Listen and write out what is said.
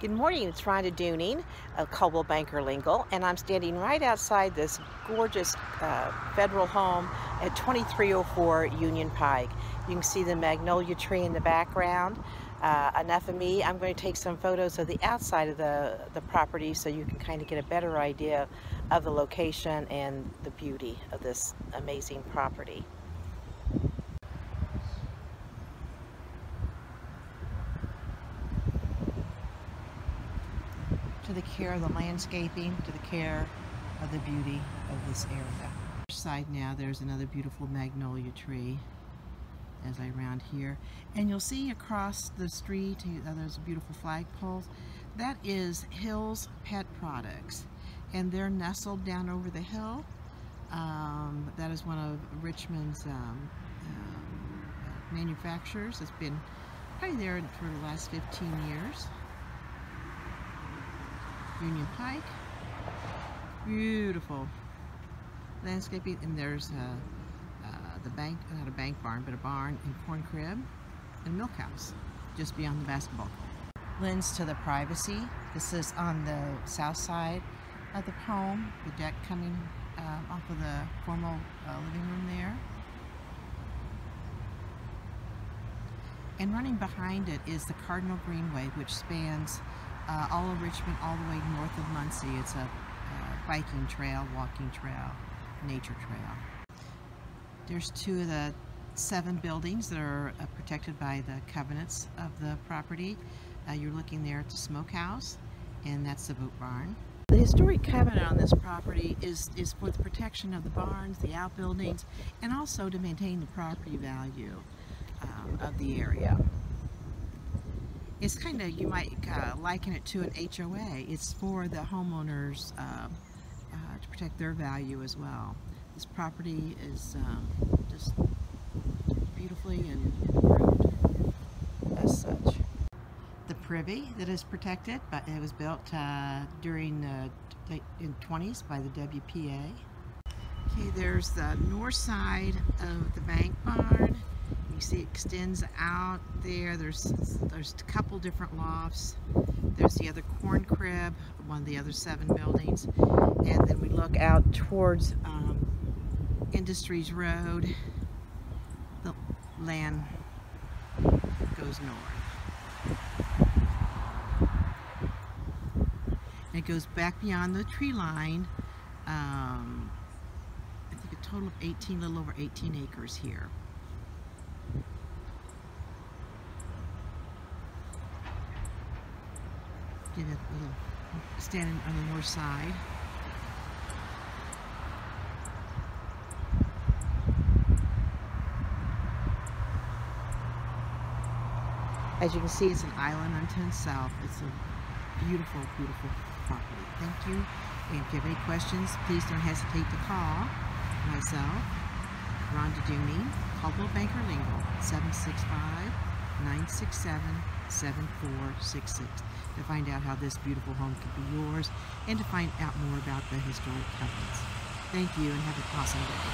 Good morning, it's Rhonda Duning of Coldwell Banker Lingle, and I'm standing right outside this gorgeous uh, federal home at 2304 Union Pike. You can see the magnolia tree in the background. Uh, enough of me, I'm going to take some photos of the outside of the, the property so you can kind of get a better idea of the location and the beauty of this amazing property. To the care of the landscaping, to the care of the beauty of this area. Side now, there's another beautiful magnolia tree as I round here. And you'll see across the street, uh, there's beautiful flagpole. That is Hills Pet Products. And they're nestled down over the hill. Um, that is one of Richmond's um, um, manufacturers. It's been probably there for the last 15 years. Union Pike. Beautiful landscaping, and there's uh, uh, the bank, not a bank barn, but a barn and corn crib and milk house just beyond the basketball court. Lends to the privacy. This is on the south side of the home, the deck coming uh, off of the formal uh, living room there. And running behind it is the Cardinal Greenway, which spans uh, all of Richmond all the way north of Muncie. It's a uh, biking trail, walking trail, nature trail. There's two of the seven buildings that are uh, protected by the covenants of the property. Uh, you're looking there at the smokehouse, and that's the boot barn. The historic covenant on this property is, is for the protection of the barns, the outbuildings, and also to maintain the property value um, of the area it's kind of, you might uh, liken it to an HOA. It's for the homeowners uh, uh, to protect their value as well. This property is um, just beautifully and improved as such. The privy that is protected, but it was built uh, during the in 20s by the WPA. Okay, there's the north side of the bank barn you see it extends out there. There's there's a couple different lofts. There's the other corn crib, one of the other seven buildings. And then we look out towards um, Industries Road. The land goes north. it goes back beyond the tree line. Um, I think a total of 18, a little over 18 acres here. Get a little standing on the north side. As you can see, it's an island unto itself. It's a beautiful, beautiful property. Thank you. And if you have any questions, please don't hesitate to call myself, Rhonda Dooney, Coldwell Banker Lingle, 765-967-7466 to find out how this beautiful home could be yours and to find out more about the historic covenants. Thank you and have an awesome day.